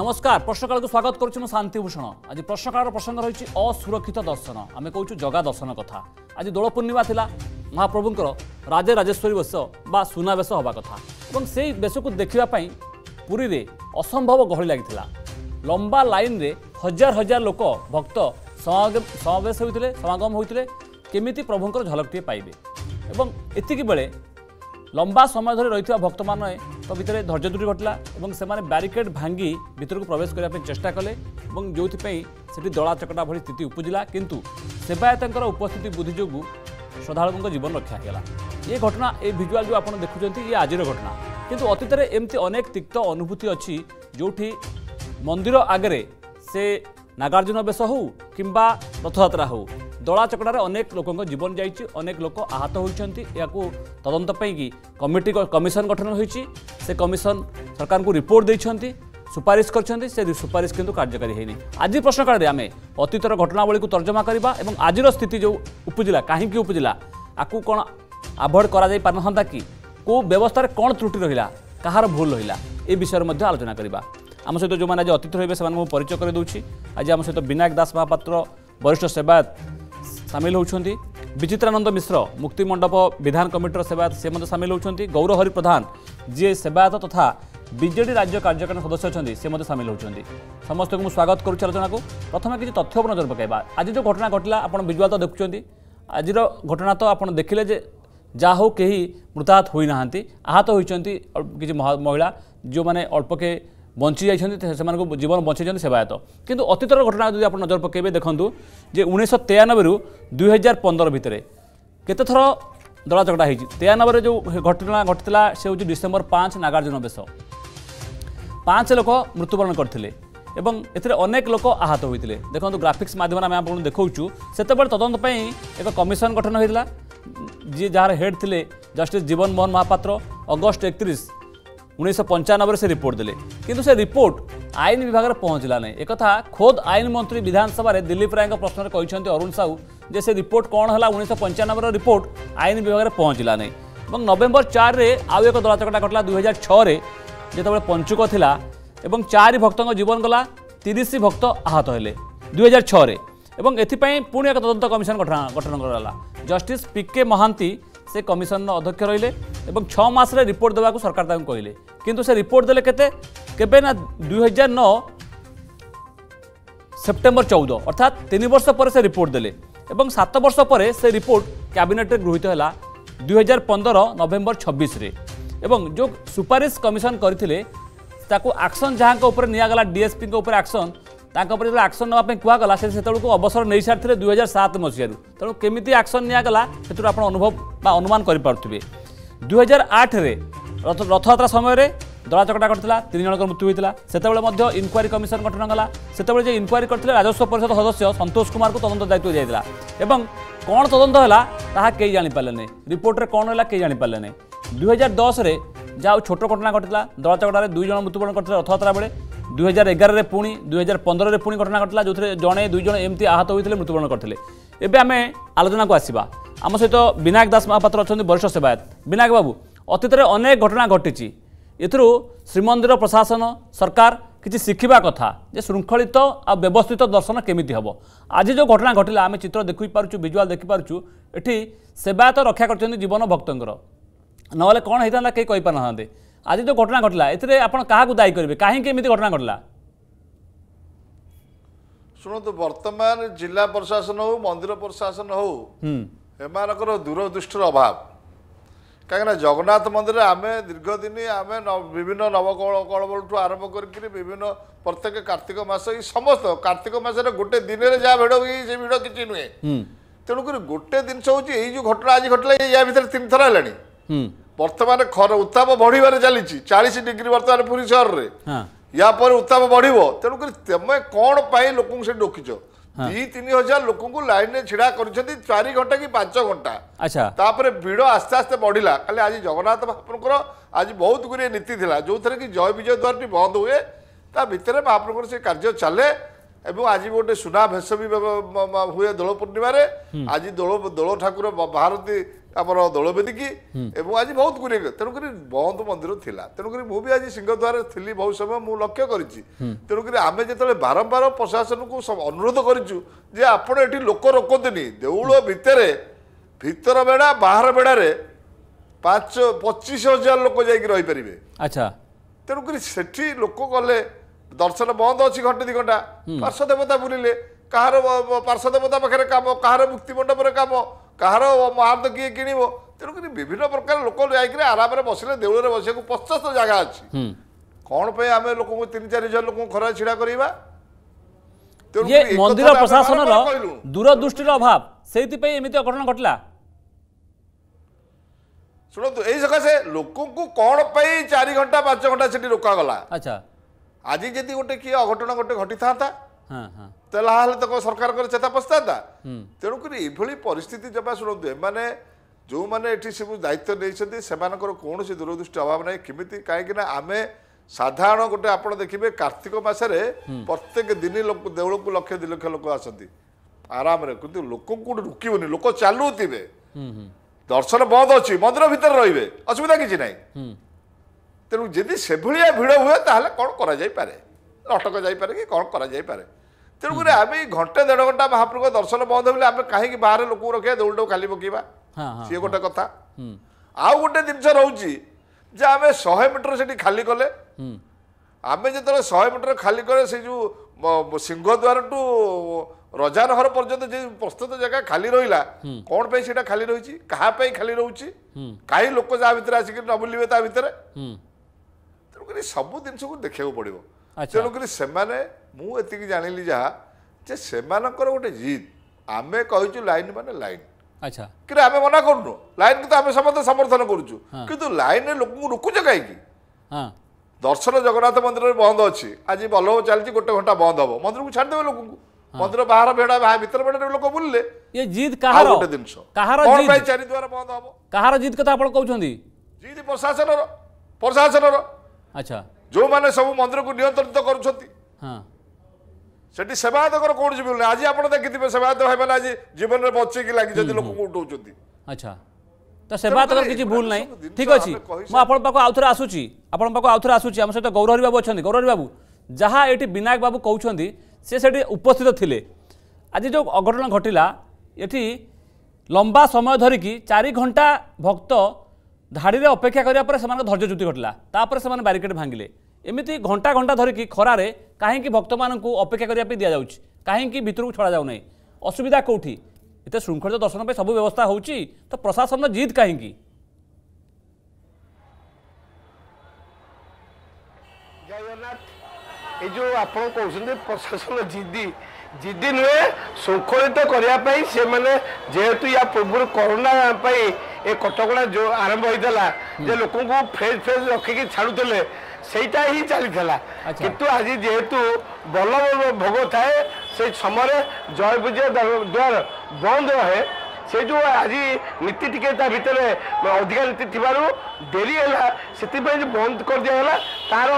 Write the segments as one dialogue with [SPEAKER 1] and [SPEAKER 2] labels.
[SPEAKER 1] নমস্কার প্রশ্নকালকে স্বাগত করছি মু শান্তিভূষণ আজ প্রশ্নকালর প্রসঙ্গ রয়েছে অসুরক্ষিত দর্শন আমি কৌছু জগা দর্শন কথা আজ দোল পূর্ণিমা লা মহাপ্রভুঙ্কর রাজে রাজেশ্বরী বেশ বা সুনা বেশ হওয়া কথা এবং সেই বেশক দেখা পুরীরে অসম্ভব গহলি লাগি লম্বা লাইনরে হাজার হাজার লোক ভক্ত সমাবেশ হয়েছিল সমাগম হয়েছিল কেমিতি প্রভুঙ্কর ঝলকটিয়ে পাইবে এবং এতিকি বেড়ে লম্বা সময় ধরে রয়েছে ভক্ত মানে ভিতরে ধৈর্য দূরী ঘটলা এবং সে ব্যারিকেড ভাঙ্গি ভিতরক প্রবেশ করা চেষ্টা কলে এবং যেপি সেটি দলা চকটা ভি স্থিতি উপজিলা কিন্তু সেবায়তঙ্কর উপস্থিতি বুদ্ধি যোগু শ্রদ্ধাড়ু জীবন রক্ষা হয়ে ଏ ଘଟଣା ଏ ଭିଜୁଆଲ୍ ଯେଉଁ ଆପଣ ଦେଖୁଛନ୍ତି ଇଏ ଆଜିର ଘଟଣା କିନ୍ତୁ ଅତୀତରେ ଏମିତି ଅନେକ ତିକ୍ତ ଅନୁଭୂତି ଅଛି ଯେଉଁଠି ମନ୍ଦିର ଆଗରେ ସେ ନାଗାର୍ଜୁନ ବେଶ ହେଉ କିମ୍ବା ରଥଯାତ୍ରା ହେଉ ଦଳାଚକଡ଼ାରେ ଅନେକ ଲୋକଙ୍କ ଜୀବନ ଯାଇଛି ଅନେକ ଲୋକ ଆହତ ହୋଇଛନ୍ତି ଏହାକୁ ତଦନ୍ତ ପାଇଁକି କମିଟି କମିଶନ ଗଠନ ହୋଇଛି ସେ କମିଶନ ସରକାରଙ୍କୁ ରିପୋର୍ଟ ଦେଇଛନ୍ତି ସୁପାରିଶ କରିଛନ୍ତି ସେ ସୁପାରିଶ କିନ୍ତୁ କାର୍ଯ୍ୟକାରୀ ହେଇନି ଆଜି ପ୍ରଶ୍ନକାଳରେ ଆମେ ଅତୀତର ଘଟଣାବଳୀକୁ ତର୍ଜମା କରିବା ଏବଂ ଆଜିର ସ୍ଥିତି ଯେଉଁ ଉପୁଜିଲା କାହିଁକି ଉପୁଜିଲା ଆକୁ କ'ଣ ଆଭଏଡ଼ କରାଯାଇ ପାରିନଥାନ୍ତା କି କେଉଁ ବ୍ୟବସ୍ଥାରେ କ'ଣ ତ୍ରୁଟି ରହିଲା କାହାର ଭୁଲ ରହିଲା ଏ ବିଷୟରେ ମଧ୍ୟ ଆଲୋଚନା କରିବା ଆମ ସହିତ ଯେଉଁମାନେ ଆଜି ଅତିଥି ରହିବେ ସେମାନଙ୍କୁ ମୁଁ ପରିଚୟ କରିଦେଉଛି ଆଜି ଆମ ସହିତ ବିନାୟକ ଦାସ ମହାପାତ୍ର ବରିଷ୍ଠ ସେବାୟତ सामिल होती विचित्रानंद मिश्र मुक्तिमंडप विधान कमिटर सेवायत से सामिल होती गौरहरि प्रधान जी सेवायत तथा विजे राज्य कार्यकारिणी सदस्य अच्छा से मैं सामिल होती समस्त को स्वागत करुँ आलोचना को प्रथम किसी तथ्य पर नजर पकड़ा आज जो घटना घटला आप विजुआ तो देखुंत आज घटना तो आप देखिले जा हूँ कहीं मृताहत होना आहत होती कि महिला जो मैंने अल्पके বঞ্চি যাই সে জীবন বঞ্চাই সেবায়ত কিন্তু অতীতর ঘটনা যদি আপনার নজর পকাইবে দেখুন যে উনিশশো তেয়ানবে দুই হাজার পনেরো ভিতরে কেতথর দলাচকটা হয়েছে তেয়ানবে যে ঘটনা ঘটি সে হচ্ছে ডিসেম্বর পাঁচ নাগার্জুন বেশ পাঁচ লোক মৃত্যুবরণ করে এবং এতে অনেক লোক আহত হয়েছে দেখুন গ্রাফিক্স মাধ্যমে আমি আপনার দেখছু সেতবে তদন্ত এক কমিশন গঠন হয়েছিল যার হেড লে জস্টিস জীবন মোহন মহাপাত্র অগস্ট একত্রিশ ଉଣେଇଶହ ପଞ୍ଚାନବେରେ ସେ ରିପୋର୍ଟ ଦେଲେ କିନ୍ତୁ ସେ ରିପୋର୍ଟ ଆଇନ ବିଭାଗରେ ପହଞ୍ଚିଲା ନାହିଁ ଏକଥା ଖୋଦ୍ ଆଇନ ମନ୍ତ୍ରୀ ବିଧାନସଭାରେ ଦିଲ୍ଲୀପ ରାୟଙ୍କ ପ୍ରଶ୍ନରେ କହିଛନ୍ତି ଅରୁଣ ସାହୁ ଯେ ସେ ରିପୋର୍ଟ କ'ଣ ହେଲା ଉଣେଇଶହ ପଞ୍ଚାନବେର ରିପୋର୍ଟ ଆଇନ ବିଭାଗରେ ପହଞ୍ଚିଲା ନାହିଁ ଏବଂ ନଭେମ୍ବର ଚାରିରେ ଆଉ ଏକ ଦଳାଚକଟା ଘଟିଲା ଦୁଇହଜାର ଛଅରେ ଯେତେବେଳେ ପଞ୍ଚୁକ ଥିଲା ଏବଂ ଚାରି ଭକ୍ତଙ୍କ ଜୀବନ ଗଲା ତିରିଶ ଭକ୍ତ ଆହତ ହେଲେ ଦୁଇହଜାର ଛଅରେ ଏବଂ ଏଥିପାଇଁ ପୁଣି ଏକ ତଦନ୍ତ କମିଶନ ଗଠନ ଗଠନ କରାଗଲା ଜଷ୍ଟିସ୍ ପି କେ ମହାନ୍ତି ସେ କମିଶନର ଅଧ୍ୟକ୍ଷ ରହିଲେ ଏବଂ ଛଅ ମାସରେ ରିପୋର୍ଟ ଦେବାକୁ ସରକାର ତାଙ୍କୁ କହିଲେ কিন্তু সে রিপোর্ট দেলে কেতে কেবে না দুই হাজার ন সেপ্টেম্বর চৌদ অর্থাৎ তিন বর্ষ পরে সে রিপোর্ট দেলে এবং সাত বর্ষ পরে সে রিপোর্ট ক্যাবিনেটে গৃহীত হল দুই হাজার পনেরো নভেম্বর ছবিশে এবং যে সুপারিশ কমিশন করে তাকে আকশন যা উপরে নিগলা ডিএসপি উপরে আকশন তাঁপরে যেত আকশন নেওয়া কুহগলা সে সেতু অবসর নিয়ে সারি দুই হাজার সাত মশার তেমন কমিটি আকশন নিগলা সেটা আপনার অনুভব বা অনুমান করে পুবে দুই হাজার আঠরে রথযাত্রা সময় দলা চকটা ঘটলা তিন জনকর মৃত্যু হয়েছিল সেতবে ইনকোয়ারি কমিশন গঠন হলা সেতবে যে ইনকোয়ারি করলে রাজস্ব পরিষদ সদস্য সন্তোষ কুমার তদন্ত দায়িত্ব দিয়েছিল এবং কোণ তদন্ত হল তাহা কে জাঁপারে রিপোর্টরে কোণ হল কে জাঁপারে দুই হাজার দশরে যা ছোট ঘটনা দলা চকটার দুই জন মৃত্যুবরণ করেছিল রথযাত্রা বেড়ে দুই হাজার এগারে পুঁ দুই হাজার পনেরে পুঁ ঘটনা ঘটলা যে জনে দুইজন এমতি আহত হয়েছিল মৃত্যুবরণ করলে এবে আমি আলোচনা আসবা আমার সহ বিনায়ক দাস মহাপাত্র অনেক বরিষ্ঠ সেবায়ত বিনায়ক বাবু ଅତୀତରେ ଅନେକ ଘଟଣା ଘଟିଛି ଏଥିରୁ ଶ୍ରୀମନ୍ଦିର ପ୍ରଶାସନ ସରକାର କିଛି ଶିଖିବା କଥା ଯେ ଶୃଙ୍ଖଳିତ ଆଉ ବ୍ୟବସ୍ଥିତ ଦର୍ଶନ କେମିତି ହେବ ଆଜି ଯେଉଁ ଘଟଣା ଘଟିଲା ଆମେ ଚିତ୍ର ଦେଖିପାରୁଛୁ ଭିଜୁଆଲ୍ ଦେଖିପାରୁଛୁ ଏଠି ସେବାୟତ ରକ୍ଷା କରିଛନ୍ତି ଜୀବନ ଭକ୍ତଙ୍କର ନହେଲେ କ'ଣ ହେଇଥାନ୍ତା କେହି କହିପାରୁନାହାନ୍ତି ଆଜି ଯେଉଁ ଘଟଣା ଘଟିଲା ଏଥିରେ ଆପଣ କାହାକୁ ଦାୟୀ କରିବେ କାହିଁକି ଏମିତି ଘଟଣା ଘଟିଲା
[SPEAKER 2] ଶୁଣନ୍ତୁ ବର୍ତ୍ତମାନ ଜିଲ୍ଲା ପ୍ରଶାସନ ହେଉ ମନ୍ଦିର ପ୍ରଶାସନ ହେଉ ଏମାନଙ୍କର ଦୂରଦୃଷ୍ଟିର ଅଭାବ କାହିଁକିନା ଜଗନ୍ନାଥ ମନ୍ଦିର ଆମେ ଦୀର୍ଘଦିନ ଆମେ ବିଭିନ୍ନ ନବକଳବଳଠୁ ଆରମ୍ଭ କରିକିରି ବିଭିନ୍ନ ପ୍ରତ୍ୟେକ କାର୍ତ୍ତିକ ମାସ ଏଇ ସମସ୍ତ କାର୍ତ୍ତିକ ମାସରେ ଗୋଟେ ଦିନରେ ଯାହା ଭିଡ଼ ହୁଏ ସେ ଭିଡ଼ କିଛି ନୁହେଁ ତେଣୁକରି ଗୋଟେ ଜିନିଷ ହେଉଛି ଏଇ ଯେଉଁ ଘଟଣା ଆଜି ଘଟିଲା ୟା ଭିତରେ ତିନି ଥର ହେଲାଣି ବର୍ତ୍ତମାନ ଖର ଉତ୍ତାପ ବଢ଼ିବାରେ ଚାଲିଛି ଚାଳିଶ ଡିଗ୍ରୀ ବର୍ତ୍ତମାନ ପୁରୀ ସହରରେ ୟା ପରେ ଉତ୍ତାପ ବଢ଼ିବ ତେଣୁକରି ତୁମେ କ'ଣ ପାଇଁ ଲୋକଙ୍କୁ ସେଠି ଡୋକିଛ ଦି ତିନି ହଜାର ଲୋକଙ୍କୁ ଲାଇନ୍ରେ ଛିଡ଼ା କରିଛନ୍ତି ଚାରି ଘଣ୍ଟା କି ପାଞ୍ଚ ଘଣ୍ଟା
[SPEAKER 1] ଆଚ୍ଛା
[SPEAKER 2] ତାପରେ ଭିଡ଼ ଆସ୍ତେ ଆସ୍ତେ ବଢ଼ିଲା କାଲି ଆଜି ଜଗନ୍ନାଥ ମହାପ୍ରଭୁଙ୍କର ଆଜି ବହୁତ ଗୁଡ଼ିଏ ନୀତି ଥିଲା ଯେଉଁଥିରେ କି ଜୟ ବିଜୟ ଦ୍ୱାରଟି ବନ୍ଦ ହୁଏ ତା ଭିତରେ ମହାପ୍ରଭୁଙ୍କର ସେ କାର୍ଯ୍ୟ ଚାଲେ ଏବଂ ଆଜି ଗୋଟେ ସୁନା ଭେଷ ବି ହୁଏ ଦୋଳ ପୂର୍ଣ୍ଣିମାରେ ଆଜି ଦୋଳ ଦୋଳ ଠାକୁର ବାହାରନ୍ତି ଆମର ଦୋଳ ବେଦିକି ଏବଂ ଆଜି ବହୁତ ଗୁଡ଼ିଏ ତେଣୁକରି ବନ୍ଦ ମନ୍ଦିର ଥିଲା ତେଣୁକରି ମୁଁ ବି ଆଜି ସିଂହଦ୍ୱାରରେ ଥିଲି ବହୁତ ସମୟ ମୁଁ ଲକ୍ଷ୍ୟ କରିଛି ତେଣୁକରି ଆମେ ଯେତେବେଳେ ବାରମ୍ବାର ପ୍ରଶାସନକୁ ଅନୁରୋଧ କରିଛୁ ଯେ ଆପଣ ଏଠି ଲୋକ ରୋକନ୍ତିନି ଦେଉଳ ଭିତରେ ଭିତର ବେଡ଼ା ବାହାର ବେଡ଼ାରେ ପାଞ୍ଚ ପଚିଶ ହଜାର ଲୋକ ଯାଇକି ରହିପାରିବେ
[SPEAKER 1] ଆଚ୍ଛା
[SPEAKER 2] ତେଣୁକରି ସେଠି ଲୋକ ଗଲେ ଦର୍ଶନ ବନ୍ଦ ଅଛି ଘଣ୍ଟେ ଦୁଇ ଘଣ୍ଟା ପାର୍ଶ୍ୱ ଦେବତା ବୁଲିଲେ କାହାର ପାର୍ଶ୍ୱ ଦେବତା ପାଖରେ କାମ କାହାର ମୁକ୍ତି ମଣ୍ଡପରେ କାମ କାହାର ମହାର୍ଥ କିଏ କିଣିବ ତେଣୁକରି ବିଭିନ୍ନ ପ୍ରକାର ଲୋକ ଯାଇକିରି ଆରାମରେ ବସିଲେ ଦେଉଳରେ ବସିବାକୁ ପଚାଶ ଜାଗା ଅଛି କ'ଣ ପାଇଁ ଆମେ ଲୋକଙ୍କୁ ତିନି ଚାରି ହଜାର ଲୋକଙ୍କୁ ଖରାରେ ଛିଡ଼ା କରାଇବା
[SPEAKER 1] ଇଏ ମନ୍ଦିର ପ୍ରଶାସନର ଦୂରଦୃଷ୍ଟିର ଅଭାବ ସେଇଥିପାଇଁ ଏମିତି ଅଘଟଣ ଘଟିଲା
[SPEAKER 2] ଶୁଣନ୍ତୁ ଏଇ ସକାଶେ ଲୋକଙ୍କୁ କ'ଣ ପାଇଁ ଚାରି ଘଣ୍ଟା ପାଞ୍ଚ ଘଣ୍ଟା ସେଠି ରୋକାଗଲା
[SPEAKER 1] ଆଚ୍ଛା
[SPEAKER 2] আজি যদি গোটে কি অঘটন গোটে
[SPEAKER 1] ঘটি থাকে
[SPEAKER 2] ତାହେଲେ ତାଙ୍କ ସରକାରଙ୍କର ଚେତା ପଶିଥାନ୍ତା ତେଣୁକରି ଏଭଳି ପରିସ୍ଥିତି ଜମା ଶୁଣନ୍ତୁ ଏମାନେ ଯେଉଁମାନେ ଏଠି ସବୁ ଦାୟିତ୍ୱ ନେଇଛନ୍ତି ସେମାନଙ୍କର କୌଣସି ଦୂରଦୃଷ୍ଟି ଅଭାବ ନାହିଁ କେମିତି କାହିଁକିନା ଆମେ ସାଧାରଣ ଗୋଟେ ଆପଣ ଦେଖିବେ କାର୍ତ୍ତିକ ମାସରେ ପ୍ରତ୍ୟେକ ଦିନ ଦେଉଳକୁ ଲକ୍ଷେ ଦୁଇ ଲକ୍ଷ ଲୋକ ଆସନ୍ତି ଆରାମରେ କିନ୍ତୁ ଲୋକଙ୍କୁ ଗୋଟେ ରୁକିବନି ଲୋକ ଚାଲୁଥିବେ ଦର୍ଶନ ବନ୍ଦ ଅଛି ମନ୍ଦିର ଭିତରେ ରହିବେ ଅସୁବିଧା କିଛି ନାହିଁ ତେଣୁ ଯଦି ସେଭଳିଆ ଭିଡ଼ ହୁଏ ତାହେଲେ କ'ଣ କରାଯାଇପାରେ ଅଟକ ଯାଇପାରେ କି କ'ଣ କରାଯାଇପାରେ ତେଣୁକରି ଆମେ ଘଣ୍ଟେ ଦେଢ଼ ଘଣ୍ଟା ମହାପ୍ରଭୁଙ୍କ ଦର୍ଶନ ବନ୍ଦ ହେଲେ ଆମେ କାହିଁକି ବାହାରେ ଲୋକଙ୍କୁ ରଖିବା ଦୌଡ଼ଟାକୁ ଖାଲି ପକେଇବା ସିଏ ଗୋଟେ କଥା ଆଉ ଗୋଟେ ଜିନିଷ ରହୁଛି ଯେ ଆମେ ଶହେ ମିଟର ସେଠି ଖାଲି କଲେ ଆମେ ଯେତେବେଳେ ଶହେ ମିଟର ଖାଲି କଲେ ସେ ଯେଉଁ ସିଂହଦ୍ୱାର ଟୁ ସିଂହଦ୍ୱାରଠୁ ରଜାନହର ପର୍ଯ୍ୟନ୍ତ ଯେ ପ୍ରସ୍ତୁତ ଜାଗା ଖାଲି ରହିଲା କ'ଣ ପାଇଁ ସେଇଟା ଖାଲି ରହିଛି କାହା ପାଇଁ ଖାଲି ରହୁଛି କାହିଁ ଲୋକ ଯାହା ଭିତରେ ଆସିକି ନ ବୁଲିବେ ତା ଭିତରେ ତେଣୁକରି ସବୁ ଜିନିଷକୁ ଦେଖିବାକୁ ପଡ଼ିବ ତେଣୁକରି ସେମାନେ ମୁଁ ଏତିକି ଜାଣିଲି ଯାହା ଯେ ସେମାନଙ୍କର ଗୋଟେ ଜିଦ୍ ଆମେ କହିଛୁ ଲାଇନ୍ ମାନେ ଲାଇନ୍ କିନ୍ତୁ ଆମେ ମନା କରୁନୁ ଲାଇନ୍ କିନ୍ତୁ ଆମେ ସମସ୍ତେ ସମର୍ଥନ କରୁଛୁ କିନ୍ତୁ ଲାଇନ୍ରେ ଲୋକଙ୍କୁ ରୋକୁଛ କାହିଁକି ଦର୍ଶନ ଜଗନ୍ନାଥ ମନ୍ଦିରରେ ବନ୍ଦ ଅଛି ଆଜି ବଲ୍ଲଭ ଚାଲିଛି ଗୋଟେ ଘଣ୍ଟା ବନ୍ଦ ହବ ମନ୍ଦିରକୁ ଛାଡ଼ିଦେବେ ଲୋକଙ୍କୁ ମନ୍ଦିର ବାହାର ବେଡ଼ା ବାହାର ଭିତର ବେଡ଼ାରେ ଲୋକ ବୁଲିଲେ
[SPEAKER 1] ଏ ଜିଦ୍ କାହାର
[SPEAKER 2] ଗୋଟେ ଜିନିଷ
[SPEAKER 1] କାହାର
[SPEAKER 2] କ'ଣ ପାଇଁ ଚାରିଦ୍ୱାର ବନ୍ଦ ହବ
[SPEAKER 1] କାହାର ଜିଦ୍ କଥା ଆପଣ କହୁଛନ୍ତି
[SPEAKER 2] ଜିଦ୍ ପ୍ରଶାସନର ପ୍ରଶାସନର
[SPEAKER 1] ଆଚ୍ଛା
[SPEAKER 2] ଯେଉଁମାନେ ସବୁ ମନ୍ଦିରକୁ ନିୟନ୍ତ୍ରିତ କରୁଛନ୍ତି ସେଠି ସେବାୟତଙ୍କର କୌଣସି ବିଲ୍ ନାହିଁ ଆଜି ଆପଣ ଦେଖିଥିବେ ସେବାୟତ ଭାଇମାନେ ଆଜି ଜୀବନରେ ବଞ୍ଚେଇକି ଲାଗିଛନ୍ତି ଲୋକଙ୍କୁ ଉଠଉଛନ୍ତି
[SPEAKER 1] ଆଚ୍ଛା ତ ସେବାୟତଙ୍କର କିଛି ଭୁଲ ନାହିଁ ଠିକ୍ ଅଛି ମୁଁ ଆପଣଙ୍କ ପାଖକୁ ଆଉଥରେ ଆସୁଛି ଆପଣଙ୍କ ପାଖକୁ ଆଉଥରେ ଆସୁଛି ଆମ ସହିତ ଗୌରହରି ବାବୁ ଅଛନ୍ତି ଗୌରହରି ବାବୁ ଯାହା ଏଠି ବିନାୟକ ବାବୁ କହୁଛନ୍ତି ସେ ସେଠି ଉପସ୍ଥିତ ଥିଲେ ଆଜି ଯେଉଁ ଅଘଟଣ ଘଟିଲା ଏଠି ଲମ୍ବା ସମୟ ଧରିକି ଚାରି ଘଣ୍ଟା ଭକ୍ତ धाड़ी अपेक्षा करने धर्यजुति घटला तापर से बारिकेड भांगे एमती घंटा घंटा धरिकी खरार कहीं भक्त मानक अपेक्षा करने दि जाऊँ कहीं भितर को छड़ा जाऊना असुविधा कौटी इतने श्रृंखलित दर्शन पर सब व्यवस्था
[SPEAKER 3] हो तो प्रशासन जिद कहीं जो आप प्रशासन जिदी जिदी नुहे श्रृंखलित करने से मैंने जेहेतु या पूर्व करोना ଏ କଟକଣା ଯେଉଁ ଆରମ୍ଭ ହେଇଥିଲା ଯେ ଲୋକଙ୍କୁ ଫ୍ରେଜ୍ ଫ୍ରେଜ୍ ରଖିକି ଛାଡ଼ୁଥିଲେ ସେଇଟା ହିଁ ଚାଲିଥିଲା କିନ୍ତୁ ଆଜି ଯେହେତୁ ବଲ ଭୋଗ ଥାଏ সেই সময় জয় বিজয় দ্বার বন্ধ রহে ସେ ଯେଉଁ ଆଜି ନୀତି ଟିକେ ତା ଭିତରେ ଅଧିକା ନୀତି ଥିବାରୁ ଡେରି ହେଲା ସେଥିପାଇଁ ଯେ ବନ୍ଦ କରିଦିଆଗଲା ତାର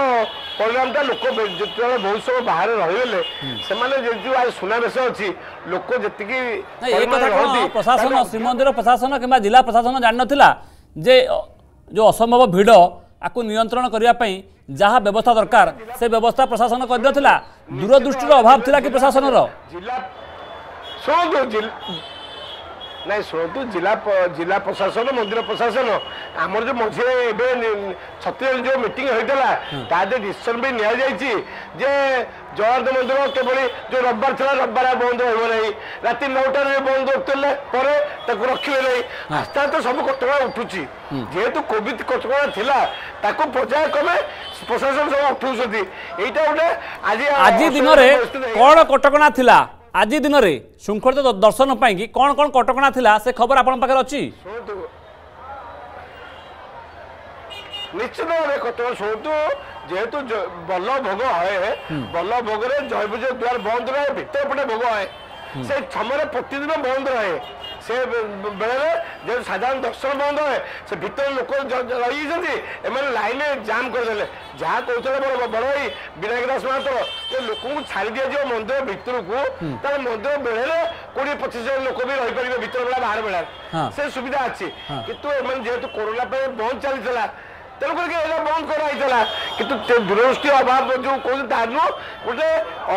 [SPEAKER 3] ପରିଣାମଟା ଲୋକ ଯେତେବେଳେ ବହୁତ ସମୟ ବାହାରେ ରହିଗଲେ ସେମାନେ ଯେଉଁ ଆଜି ସୁନାବେଶ ଅଛି ଲୋକ ଯେତିକି
[SPEAKER 1] ପ୍ରଶାସନ ଶ୍ରୀମନ୍ଦିର ପ୍ରଶାସନ କିମ୍ବା ଜିଲ୍ଲା ପ୍ରଶାସନ ଜାଣିନଥିଲା ଯେ ଯେଉଁ ଅସମ୍ଭବ ଭିଡ଼ ଆକୁ ନିୟନ୍ତ୍ରଣ କରିବା ପାଇଁ ଯାହା ବ୍ୟବସ୍ଥା ଦରକାର ସେ ବ୍ୟବସ୍ଥା ପ୍ରଶାସନ କରିନଥିଲା ଦୂରଦୃଷ୍ଟିର ଅଭାବ ଥିଲା କି ପ୍ରଶାସନର
[SPEAKER 3] ଜିଲ୍ଲା ଶୁଣନ୍ତୁ ନାଇଁ ଶୁଣନ୍ତୁ ଜିଲ୍ଲା ଜିଲ୍ଲା ପ୍ରଶାସନ ମନ୍ଦିର ପ୍ରଶାସନ ଆମର ଯେଉଁ ମଝିରେ ଏବେ ଛତିଶଗଡ଼ ଯେଉଁ ମିଟିଂ ହୋଇଥିଲା ତା ଦେହରେ ଡିସିସନ୍ ବି ନିଆଯାଇଛି ଯେ ଜଗନ୍ନାଥ ମନ୍ଦିର କିଭଳି ଯେଉଁ ରବିବାର ଥିଲା ରବିବାର ବନ୍ଦ ରହିବ ନାହିଁ ରାତି ନଅଟାରେ ବନ୍ଦ କରିଥିଲେ ପରେ ତାକୁ ରଖିବେ ନାହିଁ ଆସ୍ତେ ଆସ୍ତେ ସବୁ କଟକଣା ଉଠୁଛି ଯେହେତୁ କୋଭିଡ କଟକଣା ଥିଲା ତାକୁ ପର୍ଯ୍ୟାୟକ୍ରମେ ପ୍ରଶାସନ ସବୁ ଉଠଉଛନ୍ତି ଏଇଟା ଗୋଟେ ଆଜି
[SPEAKER 1] ଆଜି ଦିନରେ କଣ କଟକଣା ଥିଲା আজি দিনরে শৃঙ্খলিত দর্শন পাই কোণ কোণ কটকা লা সে খবর আপনার
[SPEAKER 3] পাখে অছি নিশ্চিত ভাবে কটক শুধু যেহেতু বল্ল ভোগ হয় বল্ল ভোগরে জয়পুজোর দ্বার বন্ধ রয়ে ভিতর পটে ভোগ হয় সেই সময় প্রতিদিন বন্ধ রয়ে ସେ ବେଳେ ଯେହେତୁ ସାଧାରଣ ଦର୍ଶନ ବନ୍ଦ ହୁଏ ସେ ଭିତରେ ଲୋକ ରହିଯାଇଛନ୍ତି ଏମାନେ ଲାଇନ୍ରେ ଜାମ୍ କରିଦେଲେ ଯାହା କହୁଥିଲେ ମୋର ବଡ଼ ଭାଇ ବିନାୟକ ଦାସ ମହାନ୍ତର ଯେ ଲୋକଙ୍କୁ ଛାଡ଼ି ଦିଆଯିବ ମନ୍ଦିର ଭିତରକୁ ତାହେଲେ ମନ୍ଦିର ବେଳେ କୋଡ଼ିଏ ପଚିଶ ଜଣ ଲୋକ ବି ରହିପାରିବେ ଭିତର ବେଳା ବାହାର
[SPEAKER 1] ବେଳା
[SPEAKER 3] ସେ ସୁବିଧା ଅଛି କିନ୍ତୁ ଏମାନେ ଯେହେତୁ କରୋନା ପାଇଁ ବନ୍ଦ ଚାଲିଥିଲା ତେଣୁକରି ଏଇଟା ବନ୍ଦ କରାହେଇଥିଲା କିନ୍ତୁ ଦୂରଦୃଷ୍ଟି ଅଭାବ ଯେଉଁ କହୁଛନ୍ତି ତା ନୁହଁ ଗୋଟେ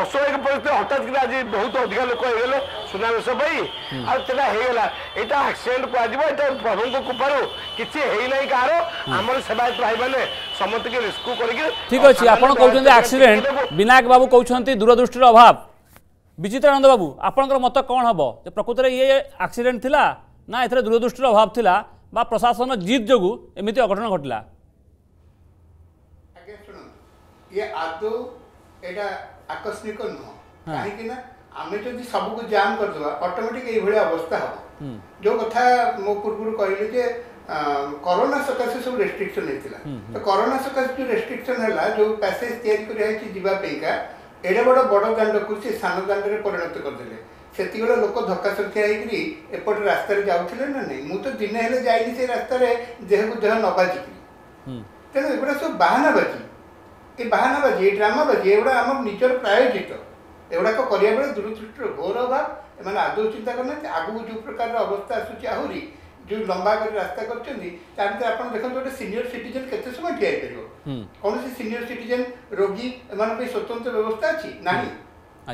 [SPEAKER 3] ଅସ୍ୱାଭାବିକ ପରିସ୍ଥିତି ହଠାତ୍ କିନା ଆଜି ବହୁତ ଅଧିକା ଲୋକ ହେଇଗଲେ ସୁନାବେଶ ପାଇଁ ଆଉ ସେଟା ହେଇଗଲା ଏଇଟା ଆକ୍ସିଡେଣ୍ଟ କୁହାଯିବ ଏଇଟା ପ୍ରଭୁଙ୍କ କୃପାରୁ କିଛି ହେଇନାହିଁ କାହାର ଆମର ସେବାୟତ ଭାଇମାନେ ସମସ୍ତଙ୍କୁ ରେସ୍କ୍ୟୁ କରିକି
[SPEAKER 1] ଠିକ ଅଛି ଆପଣ କହୁଛନ୍ତି ଆକ୍ସିଡେଣ୍ଟ ବିନାୟକ ବାବୁ କହୁଛନ୍ତି ଦୂରଦୃଷ୍ଟିର ଅଭାବ ବିଚିତ୍ରାନନ୍ଦ ବାବୁ ଆପଣଙ୍କର ମତ କ'ଣ ହେବ ଯେ ପ୍ରକୃତରେ ଇଏ ଆକ୍ସିଡେଣ୍ଟ ଥିଲା ନା ଏଥିରେ ଦୂରଦୃଷ୍ଟିର ଅଭାବ ଥିଲା ବା ପ୍ରଶାସନ ଜିତ୍ ଯୋଗୁଁ ଏମିତି ଅଘଟଣ ଘଟିଲା
[SPEAKER 4] ଆଜ୍ଞା ଶୁଣନ୍ତୁ ଇଏ ଆଦୌ ଏଇଟା ଆକସ୍ମିକ ନୁହଁ କାହିଁକି ନା ଆମେ ଯଦି ସବୁକୁ ଜାମ୍ କରିଦେବା ଅଟୋମେଟିକ୍ ଏଇଭଳି ଅବସ୍ଥା ହେବ ଯେଉଁ କଥା ମୁଁ ପୂର୍ବରୁ କହିଲି ଯେ କରୋନା ସକାଶେ ସବୁ ରେଷ୍ଟ୍ରିକ୍ସନ୍ ହେଇଥିଲା ତ କରୋନା ସକାଶେ ଯେଉଁ ରେଷ୍ଟ୍ରିକ୍ସନ୍ ହେଲା ଯେଉଁ ପ୍ୟାସେଜ୍ ତିଆରି କରାହେଇଛି ଯିବା ପାଇଁକା ଏଡ଼େ ବଡ଼ ବଡ଼ ଦାଣ୍ଡକୁ ସେ ସାନ ଦାଣ୍ଡରେ ପରିଣତ କରିଦେଲେ ସେତିକିବେଳେ ଲୋକ ଧକ୍କା ସଂଖ୍ୟା ହେଇକିରି ଏପଟେ ରାସ୍ତାରେ ଯାଉଥିଲେ ନା ନାହିଁ ମୁଁ ତ ଦିନେ ହେଲେ ଯାଇନି ସେ ରାସ୍ତାରେ ଦେହକୁ ଦେହ ନ ବାଜିକିରି ତେଣୁ ଏଗୁଡ଼ା ସବୁ ବାହାନାବାଜି ଏ ବାହାନାବାଜି ଏ ଡ୍ରାମାବାଜି ଏଗୁଡ଼ା ଆମ ନିଜର ପ୍ରାୟୋଜିତ ଏଗୁଡ଼ାକ କରିବା ବେଳେ ଦୂରଦୃଷ୍ଟିର ଘୋର ଅଭାବ ଏମାନେ ଆଦୌ ଚିନ୍ତା କରୁନାହାନ୍ତି ଆଗକୁ ଯେଉଁ ପ୍ରକାରର ଅବସ୍ଥା ଆସୁଛି ଆହୁରି ଯେଉଁ ଲମ୍ବା କରି ରାସ୍ତା କରିଛନ୍ତି ତା ଭିତରେ ଆପଣ ଦେଖନ୍ତୁ ଗୋଟେ ସିନିୟର ସିଟିଜେନ୍ କେତେ ସମୟ ଠିଆ ହେଇପାରିବ କୌଣସି ସିନିୟର ସିଟିଜେନ୍ ରୋଗୀ ଏମାନଙ୍କ ପାଇଁ ସ୍ୱତନ୍ତ୍ର ବ୍ୟବସ୍ଥା ଅଛି ନାହିଁ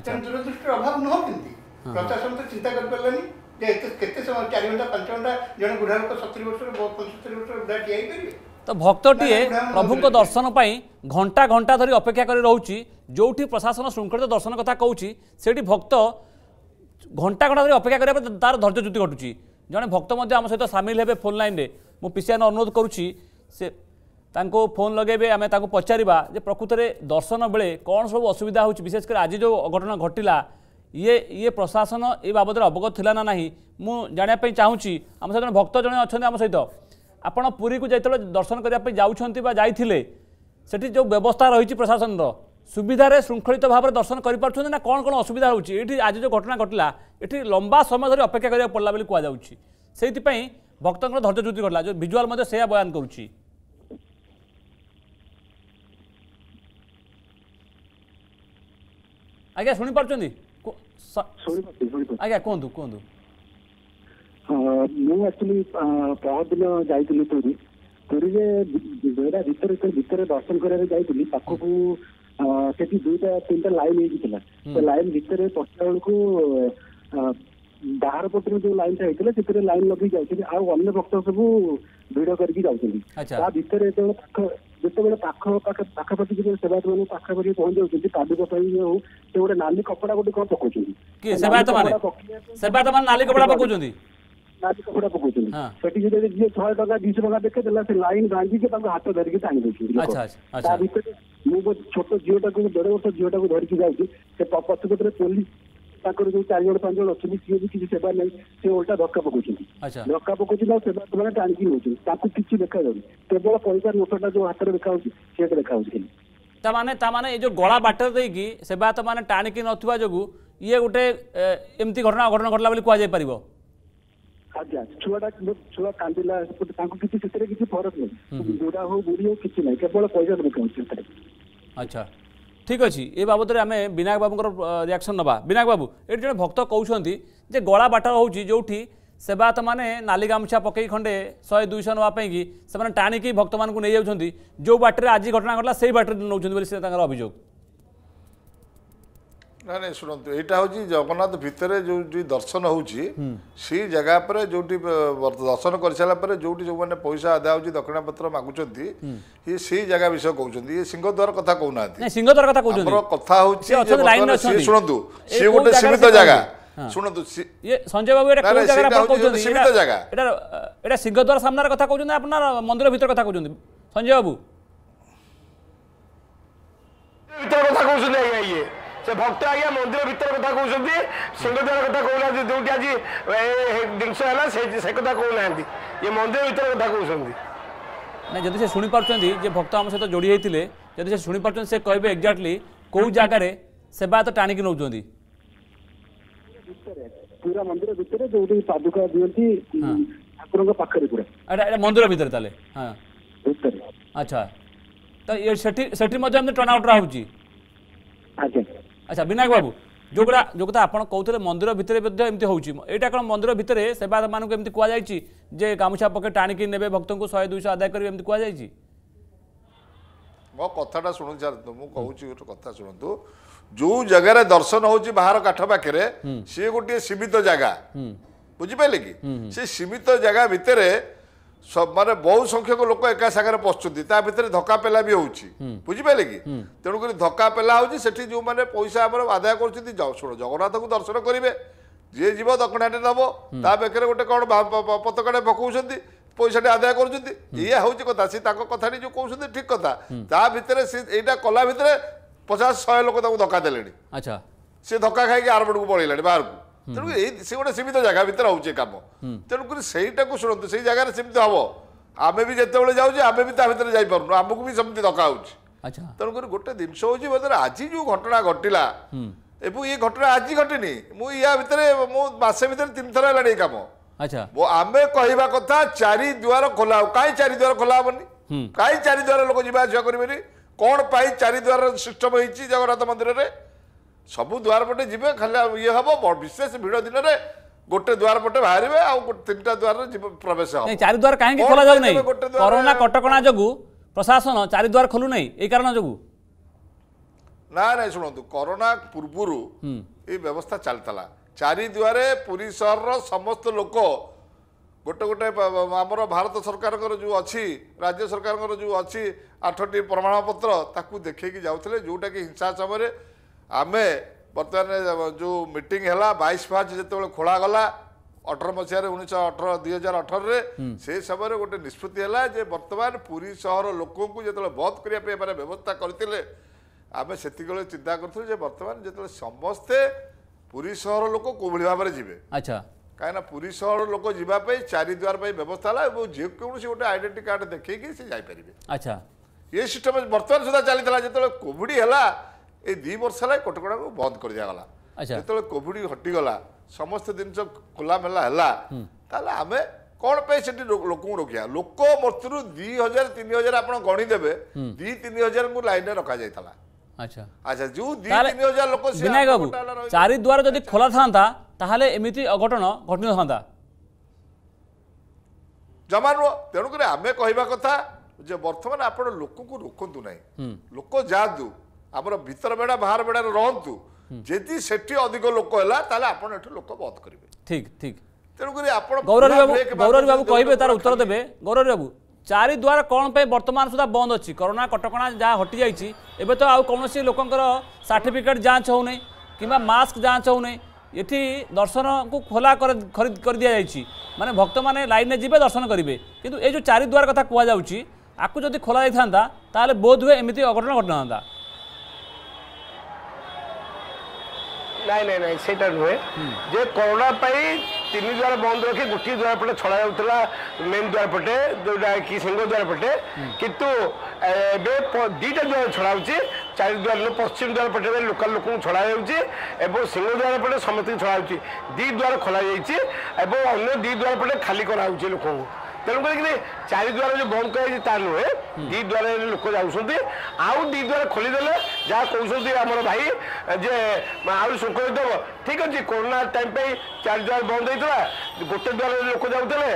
[SPEAKER 4] ତେଣୁ ଦୂରଦୃଷ୍ଟିର ଅଭାବ ନୁହଁ କେମିତି ପ୍ରଶାସନ ତ ଚିନ୍ତା କରିପାରିଲାନି ଯେ ଏତେ କେତେ ସମୟ ଚାରି ଘଣ୍ଟା ପାଞ୍ଚ ଘଣ୍ଟା ଜଣେ ବୁଢ଼ା ଲୋକ ସତୁରି ବର୍ଷର ପଞ୍ଚସ୍ତରୀ ବର୍ଷର ବୁଢ଼ା ଠିଆ ହେଇପାରିବେ
[SPEAKER 1] ତ ଭକ୍ତଟିଏ ପ୍ରଭୁଙ୍କ ଦର୍ଶନ ପାଇଁ ଘଣ୍ଟା ଘଣ୍ଟା ଧରି ଅପେକ୍ଷା କରି ରହୁଛି ଯେଉଁଠି ପ୍ରଶାସନ ଶୃଙ୍ଖଳିତ ଦର୍ଶନ କଥା କହୁଛି ସେଠି ଭକ୍ତ ଘଣ୍ଟା ଘଣ୍ଟା ଧରି ଅପେକ୍ଷା କରିବା ପାଇଁ ତା'ର ଧୈର୍ଯ୍ୟଚ୍ୟୁତି ଘଟୁଛି ଜଣେ ଭକ୍ତ ମଧ୍ୟ ଆମ ସହିତ ସାମିଲ ହେବେ ଫୋନ୍ ଲାଇନ୍ରେ ମୁଁ ପିସିଆର୍ନ ଅନୁରୋଧ କରୁଛି ସେ ତାଙ୍କୁ ଫୋନ୍ ଲଗାଇବେ ଆମେ ତାଙ୍କୁ ପଚାରିବା ଯେ ପ୍ରକୃତରେ ଦର୍ଶନ ବେଳେ କ'ଣ ସବୁ ଅସୁବିଧା ହେଉଛି ବିଶେଷ କରି ଆଜି ଯେଉଁ ଅଘଟଣ ଘଟିଲା ଇଏ ଇଏ ପ୍ରଶାସନ ଏ ବାବଦରେ ଅବଗତ ଥିଲା ନା ନାହିଁ ମୁଁ ଜାଣିବା ପାଇଁ ଚାହୁଁଛି ଆମ ସହିତ ଜଣେ ଭକ୍ତ ଜଣେ ଅଛନ୍ତି ଆମ ସହିତ ଆପଣ ପୁରୀକୁ ଯେତେବେଳେ ଦର୍ଶନ କରିବା ପାଇଁ ଯାଉଛନ୍ତି ବା ଯାଇଥିଲେ ସେଠି ଯେଉଁ ବ୍ୟବସ୍ଥା ରହିଛି ପ୍ରଶାସନର ସୁବିଧାରେ ଶୃଙ୍ଖଳିତ ଭାବରେ ଦର୍ଶନ କରିପାରୁଛନ୍ତି ନା କ'ଣ କ'ଣ ଅସୁବିଧା ହେଉଛି ଏଠି ଆଜି ଯେଉଁ ଘଟଣା ଘଟିଲା ଏଠି ଲମ୍ବା ସମୟ ଧରି ଅପେକ୍ଷା କରିବାକୁ ପଡ଼ିଲା ବୋଲି କୁହାଯାଉଛି ସେଇଥିପାଇଁ ଭକ୍ତଙ୍କର ଧୈର୍ଯ୍ୟଚ୍ୟୁତି ଘଟିଲା ଯେଉଁ ଭିଜୁଆଲ୍ ମଧ୍ୟ ସେୟା ବୟାନ କରୁଛି ଆଜ୍ଞା ଶୁଣିପାରୁଛନ୍ତି ଆଜ୍ଞା କୁହନ୍ତୁ କୁହନ୍ତୁ
[SPEAKER 5] ମୁଁ ଆକ୍ଚୁଆଲି ପହରଦିନ ଯାଇଥିଲି ପୁରୀ ପୁରୀରେ ଯୋଉଟା ଭିତରେ ଭିତରେ ଦର୍ଶନ କରିବାକୁ ଯାଇଥିଲି ପାଖକୁ ସେଠି ଦୁଇଟା ତିନିଟା ଲାଇନ ହେଇକି ଥିଲା ସେ ଲାଇନ ଭିତରେ ପଶିଲା ବେଳକୁ ବାହାର ପଟରୁ ଯୋଉ ଲାଇନ ଟା ହେଇଥିଲା ସେଥିରେ ଲାଇନ ଲଗେଇ ଯାଉଛନ୍ତି ଆଉ ଅନ୍ୟ ଭକ୍ତ ସବୁ ଭିଡ କରିକି ଯାଉଛନ୍ତି ତା ଭିତରେ ଯେତେବେଳେ ପାଖ ଯେତେବେଳେ ପାଖ ପାଖ ପାଖାପାଖି ଯେତେବେଳେ ସେବାୟତ ମାନେ ପାଖାପାଖି ପହଞ୍ଚି ଯାଉଛନ୍ତି ପାଦୁକ ପାଇଁ ହଉ ସେ ଗୋଟେ ନାଲି କପଡା ଗୋଟେ କଣ ପକଉଛନ୍ତି
[SPEAKER 1] ସେବାୟତ ମାନେ ନାଲି କପଡା ପକଉଛନ୍ତି
[SPEAKER 5] ଗାନ୍ଧୀ କପଡ଼ା ପକଉଛନ୍ତି ସେଠି ଯଦି ଯିଏ ଶହେ ଟଙ୍କା ଦୁଇଶହ ଟଙ୍କା ଦେଖେ ଦେଲା ସେ ଲାଇନ୍ ଭାଙ୍ଗିକି ତାଙ୍କୁ ହାତ ଧରିକି ଟାଣି ଦଉଛନ୍ତି ତା ଭିତରେ ମୁଁ ଗୋଟେ ଛୋଟ ଝିଅଟାକୁ ଦେଢ଼ ବର୍ଷ ଝିଅଟାକୁ ଧରିକି ଯାଉଛି ସେ ପଛପଟରେ ପୋଲିସ ତାଙ୍କର ଯୋଉ ଚାରି ଜଣ ପାଞ୍ଚ ଜଣ ଅଛନ୍ତି ସିଏ ବି କିଛି ସେବା ନାହିଁ ସେ ଓଲଟା ଧକ୍କା ପକଉଛନ୍ତି ଧକ୍କା ପକଉଛନ୍ତି ଆଉ ସେବା ସେମାନେ ଟାଣିକି ନେଉଛନ୍ତି ତାକୁ କିଛି ଦେଖାଯାଉନି କେବଳ ପଇସା ନୋଟଟା ଯୋଉ ହାତରେ ଦେଖାଯାଉଛି ସିଏ ଦେଖାଯାଉଛି ଖାଲି
[SPEAKER 1] ତାମାନେ ତାମାନେ ଏ ଯୋଉ ଗଳା ବାଟ ଦେଇକି ସେବା ତାମାନେ ଟାଣିକି ନଥିବା ଯୋଗୁଁ ଇଏ ଗୋଟେ ଏମିତି ଘଟଣା ଅଘଟଣ ଘଟିଲା ବୋଲି କୁହାଯାଇପାରିବ
[SPEAKER 5] ଆଜ୍ଞା ଛୁଆଟା ଛୁଆ କାନ୍ଦିଲା ତାଙ୍କୁ କିଛି ସେଥିରେ କିଛି ଫରକ ନାହିଁ ବୁଢା ହଉ ବୁଢୀ ହଉ କିଛି ନାହିଁ କେବଳ ପଇସା ଦରକାର ସେଥିରେ
[SPEAKER 1] ଆଚ୍ଛା ଠିକ୍ ଅଛି ଏ ବାବଦରେ ଆମେ ବିନାୟକ ବାବୁଙ୍କର ରିଆକ୍ସନ୍ ନେବା ବିନାୟକ ବାବୁ ଏଠି ଜଣେ ଭକ୍ତ କହୁଛନ୍ତି ଯେ ଗଳା ବାଟ ହେଉଛି ଯେଉଁଠି ସେବାୟତମାନେ ନାଲି ଗାମୁଛା ପକେଇ ଖଣ୍ଡେ ଶହେ ଦୁଇଶହ ନେବା ପାଇଁକି ସେମାନେ ଟାଣିକି ଭକ୍ତମାନଙ୍କୁ ନେଇଯାଉଛନ୍ତି ଯେଉଁ ବାଟରେ ଆଜି ଘଟଣା ଘଟିଲା ସେଇ ବାଟରେ ନେଉଛନ୍ତି ବୋଲି ସେ ତାଙ୍କର ଅଭିଯୋଗ
[SPEAKER 2] ନାଇଁ ନାଇଁ ଶୁଣନ୍ତୁ ଏଇଟା ହେଉଛି ଜଗନ୍ନାଥ ଭିତରେ ଯେଉଁଠି ଦର୍ଶନ ହେଉଛି ସେଇ ଜାଗା ଉପରେ ଯେଉଁଠି ଦର୍ଶନ କରିସାରିଲା ପରେ ଯେଉଁଠି ଯେଉଁମାନେ ପଇସା ଆଦାୟ ହେଉଛି ଦକ୍ଷିଣା ପତ୍ର ମାଗୁଛନ୍ତି ଇଏ ସେଇ ଜାଗା ବିଷୟ କହୁଛନ୍ତି ଇଏ ସିଂହଦ୍ୱାର କଥା କହୁନାହାନ୍ତି
[SPEAKER 1] ସିଂହଦ୍ୱାର କଥା କହୁଛନ୍ତି
[SPEAKER 2] ଆମର କଥା ହେଉଛି ଶୁଣନ୍ତୁ ସିଏ ଗୋଟେ ସୀମିତ ଜାଗା ଶୁଣନ୍ତୁ
[SPEAKER 1] ଇଏ ସଞ୍ଜୟ ବାବୁ ଏଇଟା କୋଉ ଜାଗାରେ ଆପଣ କହୁଛନ୍ତି
[SPEAKER 2] ସୀମିତ ଜାଗା
[SPEAKER 1] ଏଇଟା ଏଇଟା ସିଂହଦ୍ୱାର ସାମ୍ନାର କଥା କହୁଛନ୍ତି ଆପଣ ମନ୍ଦିର ଭିତର କଥା କହୁଛନ୍ତି ସଞ୍ଜୟ ବାବୁ
[SPEAKER 3] ଭିତର କଥା କହୁଛନ୍ତି ଆଜ୍ଞା ଇଏ से भक्त आज्ञा मंदिर भितर कथा कहते सिंहद्वार कथा
[SPEAKER 1] कहना जो आज जिनस है से कथा कहना ये मंदिर भितर कथा कहते ना जब से शुपारे भक्त आम सहित जोड़ी
[SPEAKER 5] होते जब से शुणी पार्टी से कहे एक्जाक्टली कौ जगार
[SPEAKER 1] सेवा तो टाणी नौ मंदिर भितर
[SPEAKER 5] ताले
[SPEAKER 1] हाँ अच्छा तो ये सेठी सेठी मध्ये हम टर्न
[SPEAKER 5] आउट
[SPEAKER 1] रहउची আচ্ছা বিনায়ক বাবু যেগুলা যেগুলা আপনার কৌলে মন্দির ভিতরে এমনি হচ্ছে এইটা কোণ মন্দির ভিতরে সেবা মানুষ এমনি কুযাই যে গামুছা পকে টাণিকি নেবে ভক্ত শহে দুইশ আদায় করবে এমনি কুযাই
[SPEAKER 2] ମୋ କଥାଟା ଶୁଣି ଚାଲନ୍ତୁ ମୁଁ କହୁଛି ଗୋଟେ କଥା ଶୁଣନ୍ତୁ ଯୋଉ ଜାଗାରେ ଦର୍ଶନ বাহার ବାହାର କାଠ ପାଖରେ ସିଏ ଗୋଟିଏ ସୀମିତ ଜାଗା ବୁଝିପାରିଲେ କି ସେ ସୀମିତ ଜାଗା ଭିତରେ ମାନେ ବହୁ ସଂଖ୍ୟକ ଲୋକ ଏକା ସାଙ୍ଗରେ ପଶୁଛନ୍ତି ତା ଭିତରେ ଧକ୍କା ପେଲା ବି ହେଉଛି ବୁଝିପାରିଲେ କି ତେଣୁକରି ଧକ୍କା ପେଲା ହେଉଛି ସେଠି ଯେଉଁମାନେ ପଇସା ଆମର ଆଦାୟ କରୁଛନ୍ତି ଶୁଣ ଜଗନ୍ନାଥଙ୍କୁ ଦର୍ଶନ କରିବେ ଯିଏ ଯିବ ଦକ୍ଷିଣାଟେ ନେବ ତା ବେକରେ ଗୋଟେ କ'ଣ ପତାକାଟେ ପକାଉଛନ୍ତି ପଇସାଟେ ଆଦାୟ କରୁଛନ୍ତି ଇଏ ହେଉଛି କଥା ସେ ତାଙ୍କ କଥାଟି ଯେଉଁ କହୁଛନ୍ତି ଠିକ୍ କଥା ତା ଭିତରେ ସେ ଏଇଟା କଲା ଭିତରେ ପଚାଶ ଶହେ ଲୋକ ତାଙ୍କୁ ଧକ୍କା ଦେଲେଣି
[SPEAKER 1] ଆଚ୍ଛା
[SPEAKER 2] ସେ ଧକ୍କା ଖାଇକି ଆରପଟକୁ ପଳେଇଲାଣି ବାହାରକୁ ତେଣୁ ସେ ଗୋଟେ ସୀମିତ ଜାଗା ଭିତରେ ହେଉଛି କାମ ତେଣୁକରି ସେଇଟାକୁ ଶୁଣନ୍ତୁ ସେଇ ଜାଗାରେ ସେମିତି ହେବ ଆମେ ବି ଯେତେବେଳେ ଯାଉଛେ ଆମେ ବି ତା ଭିତରେ ଯାଇପାରୁନୁ ଆମକୁ ବି ସେମିତି ଧକ୍କା ହେଉଛି ତେଣୁକରି ଗୋଟେ ଜିନିଷ ହେଉଛି ବୋଧେ ଆଜି ଯେଉଁ ଘଟଣା ଘଟିଲା ଏବଂ ଏ ଘଟଣା ଆଜି ଘଟିନି ମୁଁ ୟା ଭିତରେ ମୁଁ ମାସେ ଭିତରେ ତିନିଥର ହେଲାଣି ଏଇ କାମ ଆମେ କହିବା କଥା ଚାରି ଦୁଆର ଖୋଲା ହବ କାହିଁ ଚାରି ଦ୍ୱାର ଖୋଲା ହବନି କାହିଁ ଚାରି ଦ୍ୱାର ଲୋକ ଯିବା ଆସିବା କରିବେନି କ'ଣ ପାଇଁ ଚାରି ଦ୍ୱାର ସିଷ୍ଟମ ହେଇଛି ଜଗନ୍ନାଥ ମନ୍ଦିରରେ ସବୁ ଦୁଆର ପଟେ ଯିବେ ଖାଲି ଇଏ ହେବ ବିଶେଷ ଭିଡ଼ ଦିନରେ ଗୋଟେ ଦ୍ୱାର ପଟେ ବାହାରିବେ ଆଉ ତିନିଟା ଦ୍ୱାରରେ ପ୍ରବେଶ ହେବ
[SPEAKER 1] ଚାରି ଦ୍ୱାର କାହିଁକି ଖୋଲା ଯାଉନାହିଁ କରୋନା କଟକଣା ଯୋଗୁଁ ପ୍ରଶାସନ ଚାରି ଦ୍ୱାର ଖୋଲୁ ନାହିଁ ଏଇ କାରଣ ଯୋଗୁଁ
[SPEAKER 2] ନା ନାଇଁ ଶୁଣନ୍ତୁ କରୋନା ପୂର୍ବରୁ ଏଇ ବ୍ୟବସ୍ଥା ଚାଲିଥିଲା ଚାରି ଦୁଆରେ ପୁରୀ ସହରର ସମସ୍ତ ଲୋକ ଗୋଟେ ଗୋଟେ ଆମର ଭାରତ ସରକାରଙ୍କର ଯେଉଁ ଅଛି ରାଜ୍ୟ ସରକାରଙ୍କର ଯେଉଁ ଅଛି ଆଠଟି ପ୍ରମାଣପତ୍ର ତାକୁ ଦେଖେଇକି ଯାଉଥିଲେ ଯେଉଁଟାକି ହିଂସା ସମୟରେ ଆମେ ବର୍ତ୍ତମାନ ଯେଉଁ ମିଟିଂ ହେଲା ବାଇଶ ପାଞ୍ଚ ଯେତେବେଳେ ଖୋଳାଗଲା ଅଠର ମସିହାରେ ଉଣେଇଶହ ଅଠର ଦୁଇ ହଜାର ଅଠରରେ ସେ ସମୟରେ ଗୋଟେ ନିଷ୍ପତ୍ତି ହେଲା ଯେ ବର୍ତ୍ତମାନ ପୁରୀ ସହର ଲୋକଙ୍କୁ ଯେତେବେଳେ ବନ୍ଦ କରିବା ପାଇଁ ଏମାନେ ବ୍ୟବସ୍ଥା କରିଥିଲେ ଆମେ ସେତିକିବେଳେ ଚିନ୍ତା କରୁଥିଲୁ ଯେ ବର୍ତ୍ତମାନ ଯେତେବେଳେ ସମସ୍ତେ ପୁରୀ ସହର ଲୋକ କୋଭଳି ଭାବରେ ଯିବେ
[SPEAKER 1] ଆଚ୍ଛା
[SPEAKER 2] କାହିଁକିନା ପୁରୀ ସହର ଲୋକ ଯିବା ପାଇଁ ଚାରିଦ୍ୱାର ପାଇଁ ବ୍ୟବସ୍ଥା ହେଲା ଏବଂ ଯେକୌଣସି ଗୋଟେ ଆଇଡେଣ୍ଟି କାର୍ଡ଼ ଦେଖେଇକି ସେ ଯାଇପାରିବେ
[SPEAKER 1] ଆଚ୍ଛା
[SPEAKER 2] ଏ ସିଷ୍ଟମ ବର୍ତ୍ତମାନ ସୁଦ୍ଧା ଚାଲିଥିଲା ଯେତେବେଳେ କୋଭିଡ଼ ହେଲା ଏ ଦୁଇ ବର୍ଷ ହେଲା କଟକଣାକୁ ବନ୍ଦ କରିଦିଆଗଲା ଯେତେବେଳେ କୋଭିଡ ହଟିଗଲା ସମସ୍ତ ଜିନିଷ ଖୋଲାମେଲା ହେଲା ତାହେଲେ ଆମେ କ'ଣ ପାଇଁ ସେଠି ଲୋକଙ୍କୁ ରଖିବା ଲୋକ ମୃତ୍ୟୁରୁ ଦୁଇ ହଜାର ତିନି ହଜାର ଆପଣ ଗଣିଦେବେ ଦୁଇ ତିନି ହଜାରଙ୍କୁ ଲାଇନ୍ରେ ରଖାଯାଇଥିଲା
[SPEAKER 1] ବିନାୟକ ବାବୁ ଚାରିଦ୍ୱାର ଯଦି ଖୋଲା ଥାନ୍ତା ତାହେଲେ ଏମିତି ଅଘଟଣ ଘଟିନ ଥାନ୍ତା
[SPEAKER 2] ଜମା ନୁହଁ ତେଣୁକରି ଆମେ କହିବା କଥା ଯେ ବର୍ତ୍ତମାନ ଆପଣ ଲୋକଙ୍କୁ ରୋକନ୍ତୁ ନାହିଁ ଲୋକ ଯାଆନ୍ତୁ আমার ভিতর বেড়া বাহার বেড়ার রহতু যদি সেটি অধিক লোক হলা তাহলে আপনার এটু
[SPEAKER 1] লোক বধ
[SPEAKER 2] করবে ঠিক
[SPEAKER 1] ঠিক
[SPEAKER 2] তেমনি
[SPEAKER 1] আপনার
[SPEAKER 2] গৌরী
[SPEAKER 1] বাবু গৌরী
[SPEAKER 2] বাবু
[SPEAKER 1] কহবে তার
[SPEAKER 2] উত্তর
[SPEAKER 1] দেবে
[SPEAKER 2] গৌরী
[SPEAKER 1] বাবু চারি দ্বার কোণ পাই বর্তমান সুদ্ধা বন্ধ অছি করোনা কটকণা যা হটি যাই এবে তো আছে লোকর সার্টিফিকেট যাঞ্চ হোনি কিংবা মাস্ক যাঞ্চ হোনি এটি দর্শনকু খোলা করে দিয়া যাইছি মানে ভক্ত মানে লাইনে যাবে দর্শন করবে কিন্তু এই যে চারিদুয়ার কথা কুয়া যাচ্ছি আকু যদি খোলা যাই তাহলে বোধ হুয়ে এমিতি অঘটন ঘটনা হতা
[SPEAKER 3] ନାଇଁ ନାଇଁ ନାଇଁ ସେଇଟା ନୁହେଁ ଯେ କରୋନା ପାଇଁ ତିନି ଦ୍ୱାର ବନ୍ଦ ରଖି ଗୋଟିଏ ଦ୍ୱାର ପଟେ ଛଡ଼ା ଯାଉଥିଲା ମେନ୍ ଦ୍ୱାର ପଟେ ଯେଉଁଟା କି ସିଂହ ଦ୍ୱାର ପଟେ କିନ୍ତୁ ଏବେ ଦୁଇଟା ଦ୍ୱାର ଛଡ଼ା ହେଉଛି ଚାରି ଦ୍ୱାର ପଶ୍ଚିମ ଦ୍ୱାର ପଟେ ଲୋକାଲ ଲୋକଙ୍କୁ ଛଡ଼ା ଯାଉଛି ଏବଂ ସିଂହ ଦ୍ୱାର ପଟେ ସମସ୍ତଙ୍କୁ ଛଡ଼ା ହେଉଛି ଦୁଇ ଦ୍ୱାର ଖୋଲାଯାଇଛି ଏବଂ ଅନ୍ୟ ଦୁଇ ଦ୍ୱାର ପଟେ ଖାଲି କରାହେଉଛି ଲୋକଙ୍କୁ ତେଣୁ କରିକିରି ଚାରିଦୁଆର ଦ୍ୱାର ଯୋଉ ବନ୍ଦ କରାଯାଇଛି ତା ନୁହେଁ ଦୁଇ ଦ୍ୱାରରେ ଲୋକ ଯାଉଛନ୍ତି ଆଉ ଦୁଇ ଦ୍ୱାର ଖୋଲିଦେଲେ ଯାହା କହୁଛନ୍ତି ଆମର ଭାଇ ଯେ ଆହୁରି ଶୁଙ୍କର ଦେବ ଠିକ୍ ଅଛି କରୋନା ଟାଇମ୍ ପାଇଁ ଚାରି ବନ୍ଦ ହେଇଥିଲା ଗୋଟେ ଦ୍ୱାରରେ ଲୋକ ଯାଉଥିଲେ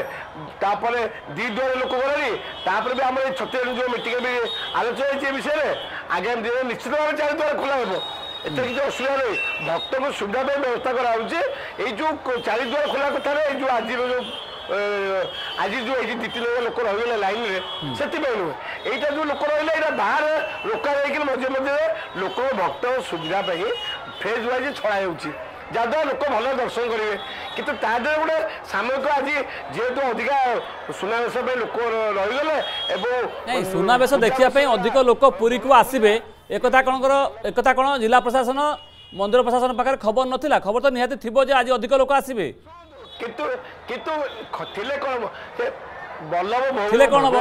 [SPEAKER 3] ତାପରେ ଦୁଇ ଦ୍ୱାରରେ ଲୋକ ଗଲେଣି ତାପରେ ବି ଆମର ଏଇ ଛତିଶଗଡ଼ ଯୋଉ ମିଟିଂରେ ବି ଆଲୋଚନା ହେଇଛି ଏ ବିଷୟରେ ଆଗାମୀ ଦିନରେ ନିଶ୍ଚିତ ଭାବରେ ଚାରିଦ୍ୱାର ଖୋଲା ହେବ ଏଥିରେ କିଛି ଅସୁବିଧା ନାହିଁ ଭକ୍ତଙ୍କ ସୁବିଧା ପାଇଁ ବ୍ୟବସ୍ଥା କରାହେଉଛି ଏଇ ଯୋଉ ଚାରିଦ୍ୱାର ଖୋଲା କଥାରେ ଏଇ ଯୋଉ ଆଜିର ଯୋଉ ଆଜି ଯୋଉ ଏଇଠି ଦୁଇ ତିନି ଲୋକ ରହିଗଲେ ଲାଇନରେ ସେଥିପାଇଁ ନୁହେଁ ଏଇଟା ଯୋଉ ଲୋକ ରହିଲେ ଏଇଟା ବାହାରେ ରୋକା ଯାଇକି ମଧ୍ୟ ମଧ୍ୟରେ ଲୋକଙ୍କ ଭକ୍ତ ସୁବିଧା ପାଇଁ ଫେଜ୍ ୱାଇଜ୍ ଛଡ଼ା ହେଉଛି ଯାହାଦ୍ୱାରା ଲୋକ ଭଲ ଦର୍ଶନ କରିବେ କିନ୍ତୁ ତା ଦେହରେ ଗୋଟେ ସାମୟିକ ଆଜି ଯେହେତୁ ଅଧିକା ସୁନାବେଶ ପାଇଁ ଲୋକ ରହିଗଲେ ଏବଂ
[SPEAKER 1] ସୁନାବେଶ ଦେଖିବା ପାଇଁ ଅଧିକ ଲୋକ ପୁରୀକୁ ଆସିବେ ଏକଥା କ'ଣଙ୍କର ଏକଥା କ'ଣ ଜିଲ୍ଲା ପ୍ରଶାସନ ମନ୍ଦିର ପ୍ରଶାସନ ପାଖରେ ଖବର ନଥିଲା ଖବର ତ ନିହାତି ଥିବ ଯେ ଆଜି ଅଧିକ ଲୋକ ଆସିବେ
[SPEAKER 3] କିନ୍ତୁ କିନ୍ତୁ ଥିଲେ କ'ଣ
[SPEAKER 1] ଥିଲେ କ'ଣ ହବ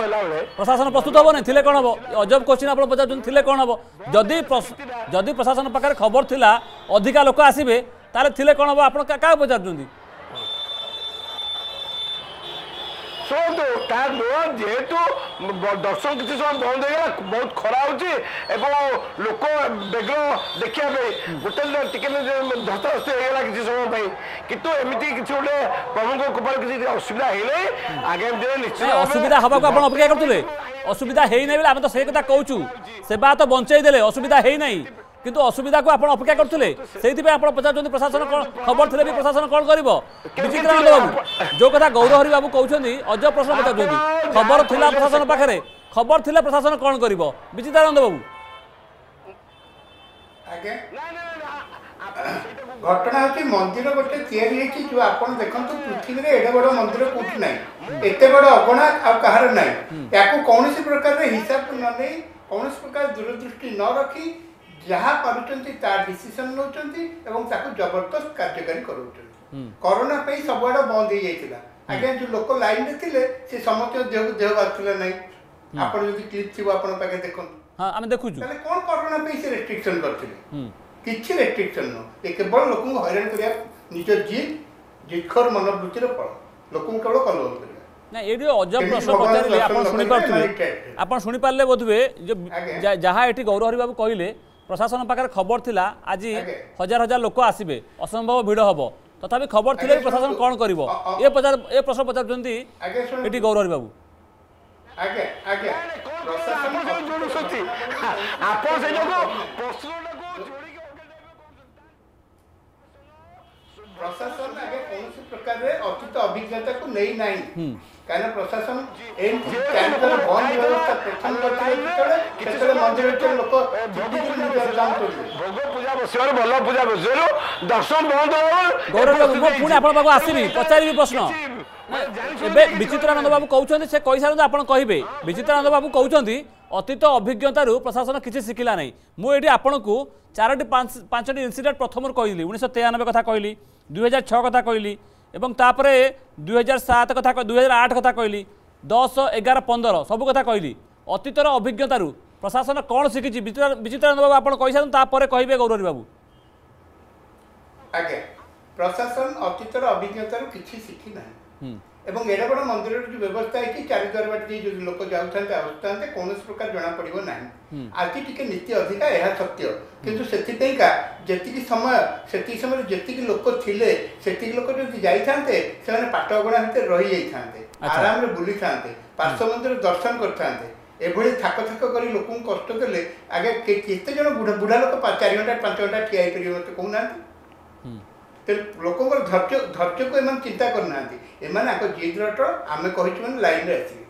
[SPEAKER 1] ପ୍ରଶାସନ ପ୍ରସ୍ତୁତ ହବନି ଥିଲେ କ'ଣ ହବ ଅଜବ କୋଶ୍ଚିନ୍ ଆପଣ ପଚାରୁଛନ୍ତି ଥିଲେ କ'ଣ ହବ ଯଦି ଯଦି ପ୍ରଶାସନ ପାଖରେ ଖବର ଥିଲା ଅଧିକା ଲୋକ ଆସିବେ ତାହେଲେ ଥିଲେ କ'ଣ ହବ ଆପଣ କାହାକୁ ପଚାରୁଛନ୍ତି
[SPEAKER 3] କିନ୍ତୁ ତା ନୁହଁ ଯେହେତୁ ଦର୍ଶନ କିଛି ସମୟ ବନ୍ଦ ହେଇଗଲା ବହୁତ ଖରା ହେଉଛି ଏବଂ ଲୋକ ବେଗ ଦେଖିବା ପାଇଁ ଗୋଟେ ଟିକେ ଧସ୍ତଧସ୍ତି ହେଇଗଲା କିଛି ସମୟ ପାଇଁ କିନ୍ତୁ ଏମିତି କିଛି ଗୋଟେ ପ୍ରଭୁଙ୍କ କୃପାରୁ କିଛି ଅସୁବିଧା ହେଇନାହିଁ ଆଗାମୀ ଦିନରେ ନିଶ୍ଚିତ
[SPEAKER 1] ଅସୁବିଧା ହେବାକୁ ଆପଣ ଅପେକ୍ଷା କରୁଥିଲେ ଅସୁବିଧା ହେଇନାହିଁ ବୋଲେ ଆମେ ତ ସେଇ କଥା କହୁଛୁ ସେବା ତ ବଞ୍ଚେଇ ଦେଲେ ଅସୁବିଧା ହେଇନାହିଁ কিন্তু অসুবিধাকে আপনার অপেক্ষা করুলে সেইপা আপনার পচারুচ্ছেন প্রশাসন খবর লে বি প্রশাসন কম করব বিচিত্রানন্দ বাবু যে কথা গৌরহরি বাবু কৌন অজ প্রশ্ন
[SPEAKER 4] পচারুচ্ছেন
[SPEAKER 3] খবর লা প্রশাসন পাখে খবর লা প্রশাসন
[SPEAKER 4] কম করব বিচিত্রানন্দ বাবু ঘটনা হচ্ছে মন্দির গোটে তৈরি হয়েছে যে আপনার দেখুন পৃথিবীর এড়ে বড় মন্দির কোটি নাই এত বড় অগণা আহার নাই কৌশি প্রকার হিসাব নই কৌশি প্রকার দূরদৃষ্টি ন ଯାହା କରୁଛନ୍ତି ତା ଡିସିସନ୍ ନେଉଛନ୍ତି ଏବଂ ତାକୁ ଜବରଦସ୍ତ କାର୍ଯ୍ୟକାରୀ କରାଉଛନ୍ତି କରୋନା ପାଇଁ ସବୁଆଡ଼େ ବନ୍ଦ ହେଇଯାଇଥିଲା ଆଜ୍ଞା ଯୋଉ ଲୋକ ଲାଇନ୍ରେ ଥିଲେ ସେ ସମସ୍ତଙ୍କ ଦେହକୁ ଦେହ ବାହାରୁଥିଲା ନାହିଁ ଆପଣ ଯଦି କ୍ଲିପ୍ ଥିବ ଆପଣଙ୍କ ପାଖରେ ଦେଖନ୍ତୁ
[SPEAKER 1] ଆମେ ଦେଖୁଛୁ
[SPEAKER 4] ତାହେଲେ କ'ଣ କରୋନା ପାଇଁ ସେ ରେଷ୍ଟ୍ରିକ୍ସନ୍ କରିଥିଲେ କିଛି ରେଷ୍ଟ୍ରିକ୍ସନ୍ ନୁହଁ ଏ କେବଳ ଲୋକଙ୍କୁ ହଇରାଣ କରିବା ନିଜ ଜିଦ୍ ଜିଦଖୋର ମନୋବୃତ୍ତିର ଫଳ ଲୋକଙ୍କୁ କେବଳ କଲୋଲ କରିବା
[SPEAKER 1] ନା ଏଇଠି ଅଜବ ପ୍ରଶ୍ନ ପଚାରିଲେ ଆପଣ ଶୁଣିପାରୁଥିବେ ଆପଣ ଶୁଣିପାରିଲେ ବୋଧହୁଏ ଯା ଯାହା ଏଠି ଗୌରହରି ବାବୁ କହିଲେ ପ୍ରଶାସନ ପାଖରେ ଖବର ଥିଲା ଆଜି ହଜାର ହଜାର ଲୋକ ଆସିବେ ଅସମ୍ଭବ ଭିଡ଼ ହେବ ତଥାପି ଖବର ଥିଲେ ପ୍ରଶାସନ କ'ଣ କରିବ ଏ ପଚାର ଏ ପ୍ରଶ୍ନ ପଚାରୁଛନ୍ତି ଏଠି ଗୌରବୀ ବାବୁ
[SPEAKER 3] ଆପଣ ସେ ଯୋଗୁଁ
[SPEAKER 4] ପ୍ରଶାସନ ଆଗେ କୌଣସି ପ୍ରକାରରେ ଅତୀତ ଅଭିଜ୍ଞତାକୁ ନେଇନାହିଁ କାହିଁକିନା ପ୍ରଶାସନ ଏମିତି ଚାରିଥର ବନ୍ଦ ବ୍ୟବସ୍ଥା ପ୍ରଥମ କରିଥିଲେ ଯେତେବେଳେ ସେତେବେଳେ ମନ୍ଦିର ଭିତରେ ଲୋକ
[SPEAKER 3] ଭୋଗ ପୂଜା ବସିବାର ଭଲ ପୂଜା ବସିବାରୁ ଦର୍ଶନ ବନ୍ଦ
[SPEAKER 1] ମୁଁ ପୁଣି ଆପଣଙ୍କ ପାଖକୁ ଆସିବି ପଚାରିବି ପ୍ରଶ୍ନ ଏବେ ବିଚିତ୍ରାନନ୍ଦ ବାବୁ କହୁଛନ୍ତି ସେ କହିସାରନ୍ତୁ ଆପଣ କହିବେ ବିଚିତ୍ରାନନ୍ଦ ବାବୁ କହୁଛନ୍ତି ଅତୀତ ଅଭିଜ୍ଞତାରୁ ପ୍ରଶାସନ କିଛି ଶିଖିଲା ନାହିଁ ମୁଁ ଏଠି ଆପଣଙ୍କୁ ଚାରୋଟି ପାଞ୍ଚଟି ଇନ୍ସିଡେଣ୍ଟ ପ୍ରଥମରୁ କହିଲି ଉଣେଇଶହ ତେୟାନବେ କଥା କହିଲି ଦୁଇହଜାର ଛଅ କଥା କହିଲି ଏବଂ ତାପରେ ଦୁଇହଜାର ସାତ କଥା ଦୁଇହଜାର ଆଠ କଥା କହିଲି ଦଶ ଏଗାର ପନ୍ଦର ସବୁ କଥା କହିଲି ଅତୀତର ଅଭିଜ୍ଞତାରୁ ପ୍ରଶାସନ କ'ଣ ଶିଖିଛି ବିଚିତ୍ରାନନ୍ଦ ବାବୁ ଆପଣ କହିସାରନ୍ତୁ ତାପରେ କହିବେ ଗୌରବୀ ବାବୁ
[SPEAKER 4] ଆଜ୍ଞା ପ୍ରଶାସନ ଅତୀତର ଅଭିଜ୍ଞତାରୁ କିଛି ଶିଖି ନାହିଁ এবং এরা বড় মন্ত্রীর কি ব্যবস্থা আছে কি চারিদরবাতি যে লোক যাওছাতেনতে অবস্থানতে কোন প্রকার জানা পড়িব নাই আর কি টিকে নীতি অধিকার এ শক্তি কিন্তু সেটি কাইকা যেতি কি সময় সেটি সময়ে যেতি কি লোক থিলে সেটি লোক যে যাইছাতেনতে সে
[SPEAKER 1] মানে
[SPEAKER 4] পাটো গণাতে রই যাইছাতেন আরামে বুলিছাতেন পার্শ্ব মন্ত্র দর্শন করছাতেন এ বুলি ঠাকঠাক করি লোকক কষ্ট දෙলে আগে কে কতজন বুড়া বুড়া লোক পাঁচ চারি ঘন্টা পাঁচটা টিআই করিওতো কো না ତେଣୁ ଲୋକଙ୍କର ଧୈର୍ଯ୍ୟ ଧୈର୍ଯ୍ୟକୁ ଏମାନେ ଚିନ୍ତା କରିନାହାନ୍ତି ଏମାନେ ଆଙ୍କ ଜିଦ୍ରଟ ଆମେ କହିଛୁ ମାନେ ଲାଇନ୍ରେ ଆସିବେ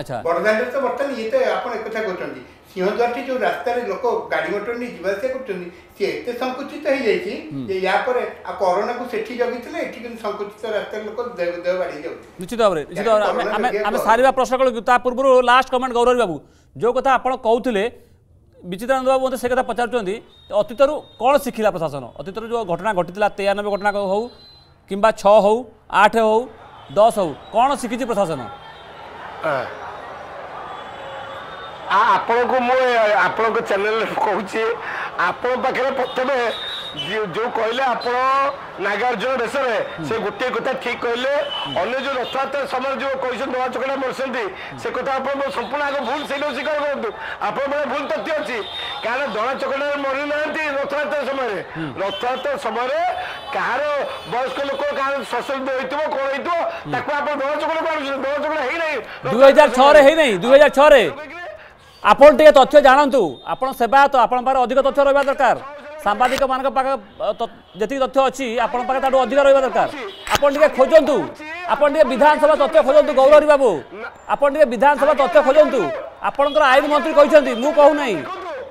[SPEAKER 1] ଆଚ୍ଛା
[SPEAKER 4] ବଡ଼ଦାଣ୍ଡରେ ତ ବର୍ତ୍ତମାନ ଇଏ ତ ଆପଣ ଏକଥା କହୁଛନ୍ତି ସିଂହଦ୍ୱାରଠି ଯେଉଁ ରାସ୍ତାରେ ଲୋକ ଗାଡ଼ି ମଟର ନେଇ ଯିବା ଆସିବା କରୁଛନ୍ତି ସିଏ ଏତେ ସଙ୍କୁଚିତ ହେଇଯାଇଛି ଯେ ୟା ପରେ ଆଉ କରୋନାକୁ ସେଠି ଜଗିଥିଲେ ଏଠି କିନ୍ତୁ ସଙ୍କୁଚିତ ରାସ୍ତାରେ ଲୋକ ଦେହ ବାଢ଼ି ଯାଉଛି
[SPEAKER 1] ନିଶ୍ଚିତ ଭାବରେ ନିଶ୍ଚିତ ଭାବରେ ଆମେ ଆମେ ସାରିବା ପ୍ରଶ୍ନ କଳୁ ତା ପୂର୍ବରୁ ଲାଷ୍ଟ କମେଣ୍ଟ ଗୌରବ ବାବୁ ଯେଉଁ କଥା ଆପଣ କହୁଥିଲେ ବିଚିତ୍ରାନନ୍ଦ ବାବୁ ମୋତେ ସେ କଥା ପଚାରୁଛନ୍ତି ଅତୀତରୁ କ'ଣ ଶିଖିଲା ପ୍ରଶାସନ ଅତୀତରୁ ଯେଉଁ ଘଟଣା ଘଟିଥିଲା ତେୟାନବେ ଘଟଣା ହଉ କିମ୍ବା ଛଅ ହଉ ଆଠ ହଉ ଦଶ ହଉ କ'ଣ ଶିଖିଛି ପ୍ରଶାସନ
[SPEAKER 3] ଆପଣଙ୍କୁ ମୁଁ ଆପଣଙ୍କ ଚ୍ୟାନେଲ୍ କହୁଛି ଆପଣଙ୍କ ପାଖରେ ପ୍ରଥମେ जो कहले आप नागार्जुन बेसरे से गोटे कथा ठीक कहले अन्य जो रथयात्रा समय जो कही नवा चकड़ा मरसंती से कथा आप संपूर्ण आग भूल से स्वीकार करूँ आप भूल तथ्य अच्छी कारण दड़ा चकड़ा मरी ना रथयात्रा समय रथयात्रा समय କାହାର ବୟସ୍କ ଲୋକ କାହାର ସଶକ୍ତ ହେଇଥିବ କଣ ହେଇଥିବ ତାକୁ ଆପଣ ଦଳ ଚକଡ଼କୁ ଆଣୁଛନ୍ତି ଦଳ ଚକଡ଼ ହେଇନାହିଁ
[SPEAKER 1] ଦୁଇ ହଜାର ଛଅରେ ହେଇନାହିଁ ଦୁଇ ହଜାର ଛଅରେ ଆପଣ ଟିକେ ତଥ୍ୟ ଜାଣନ୍ତୁ ଆପଣ ସେବା ତ ଆପଣଙ୍କ ପାଖରେ ଅଧିକ ତଥ୍ୟ ରହିବା ଦରକାର সাংবাদিক মান যেত তথ্য অনেক তা পাখে অধিক রহবা দরকার আপনার টিকি খোঁজু আপনার টিকি বিধানসভা তথ্য খোঁজু গৌরী বাবু আপনার টিকি বিধানসভা তথ্য খোঁজু আপনার আইন মন্ত্রী কিন্তু মু কু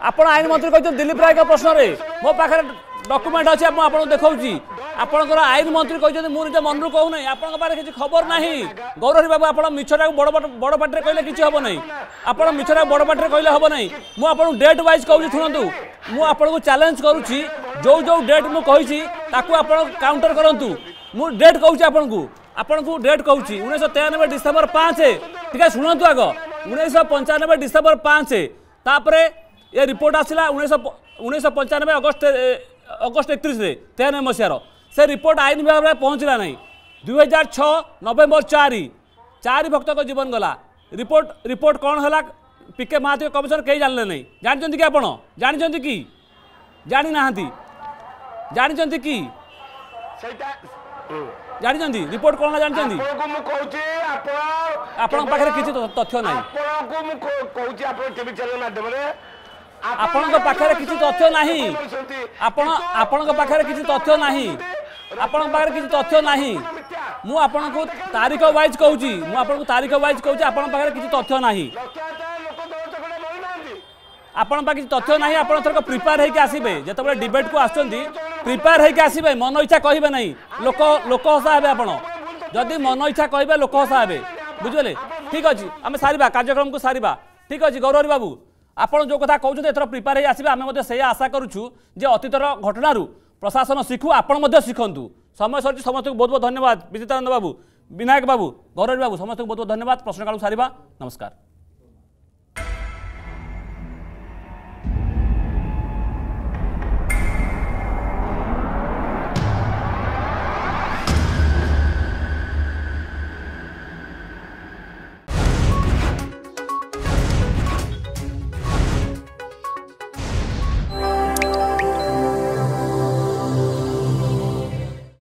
[SPEAKER 1] আপনার আইন মন্ত্রী কিন্তু দিলীপ রায় প্রশ্নরে মো পাখে ডকুমেন্ট আছে মু আপনার দেখাউছি আপনার আইন মন্ত্রী কিন্তু মু নিজ মনরু কৌ না আপনার পাখে কিছু খবর না গৌরী বাবু আপনার মিছটা বড় বড় পাটরে কহিলে কিছু হব না আপনার মিছটা বড় পাটরে কহিলে হব না মু আপনার ডেট ওয়াইজ কৌছি শুণতু মু আপনার চ্যালেঞ্জ করুছি যে যে ডেট মু কইছি তাকে আপনার কাউন্টর করতু মু ডেট কৌছি আপনার আপনার ডেট কৌছি উনিশশো তেয়ানবে ডিসেম্বর পাঁচ ঠিক আছে শুণতু আগ উনিশশো পঞ্চানবে ডিসেম্বর পাঁচ তাপরে ଏ ରିପୋର୍ଟ ଆସିଲା ଉଣେଇଶହ ଉଣେଇଶହ ପଞ୍ଚାନବେ ଅଗଷ୍ଟ अगस्ट एकतीस तेयानबे मसीह से रिपोर्ट आईन विभाग में पहुँचला ना दुईार छः नवेम्बर चार चार भक्त जीवन गला रिपोर्ट रिपोर्ट कौन है पिके महात कमिशन कहीं जानले ना जानते कि आपड़ जानते कि जाणिना जानते कि
[SPEAKER 3] जानते रिपोर्ट
[SPEAKER 1] कौन जानते आप तथ्य ना
[SPEAKER 3] ଆପଣଙ୍କ
[SPEAKER 1] ପାଖରେ କିଛି ତଥ୍ୟ ନାହିଁ
[SPEAKER 3] ଆପଣ
[SPEAKER 1] ଆପଣଙ୍କ ପାଖରେ କିଛି ତଥ୍ୟ ନାହିଁ ଆପଣଙ୍କ ପାଖରେ କିଛି ତଥ୍ୟ ନାହିଁ ମୁଁ ଆପଣଙ୍କୁ ତାରିଖ ୱାଇଜ୍ କହୁଛି ମୁଁ ଆପଣଙ୍କୁ ତାରିଖ ୱାଇଜ୍ କହୁଛି ଆପଣଙ୍କ ପାଖରେ କିଛି ତଥ୍ୟ ନାହିଁ ଆପଣଙ୍କ ପାଖରେ କିଛି ତଥ୍ୟ ନାହିଁ ଆପଣ ଥରକ ପ୍ରିପେୟାର ହେଇକି ଆସିବେ ଯେତେବେଳେ ଡିବେଟ୍କୁ ଆସୁଛନ୍ତି ପ୍ରିପେୟାର ହେଇକି ଆସିବେ ମନ ଇଚ୍ଛା କହିବେ ନାହିଁ ଲୋକ ଲୋକ ହସା ହେବେ ଆପଣ ଯଦି ମନ ଇଚ୍ଛା କହିବେ ଲୋକ ହସା ହେବେ ବୁଝିପାରିଲେ ଠିକ୍ ଅଛି ଆମେ ସାରିବା କାର୍ଯ୍ୟକ୍ରମକୁ ସାରିବା ଠିକ୍ ଅଛି ଗୌରହରି ବାବୁ ଆପଣ ଯେଉଁ କଥା କହୁଛନ୍ତି ଏଥର ପ୍ରିପେୟାର ହେଇ ଆସିବେ ଆମେ ମଧ୍ୟ ସେଇଆ ଆଶା କରୁଛୁ ଯେ ଅତୀତର ଘଟଣାରୁ ପ୍ରଶାସନ ଶିଖୁ ଆପଣ ମଧ୍ୟ ଶିଖନ୍ତୁ ସମୟ ସରିଛି ସମସ୍ତଙ୍କୁ ବହୁତ ବହୁତ ଧନ୍ୟବାଦ ବିଜିତାନନ୍ଦ ବାବୁ ବିନାୟକ ବାବୁ ଗୌରବ ବାବୁ ସମସ୍ତଙ୍କୁ ବହୁତ ବହୁତ ଧନ୍ୟବାଦ ପ୍ରଶ୍ନକାଳକୁ ସାରିବା ନମସ୍କାର